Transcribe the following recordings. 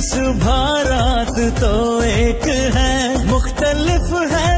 की सुबह रात तो एक है। मुख्तलिफ़ है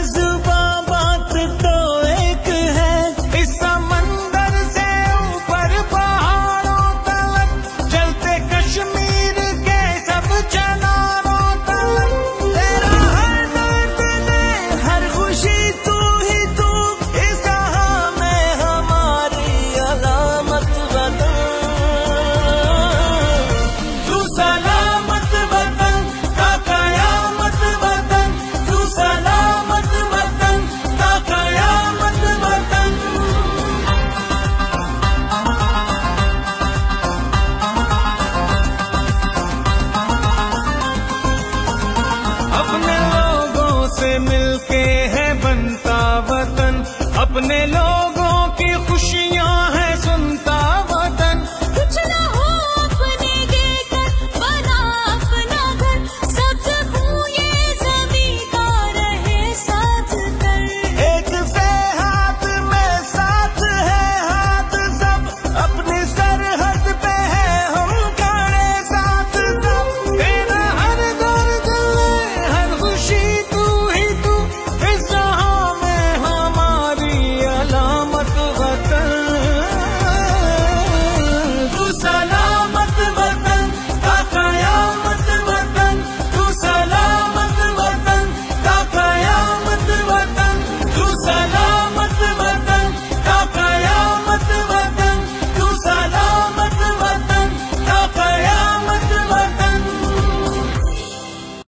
Melo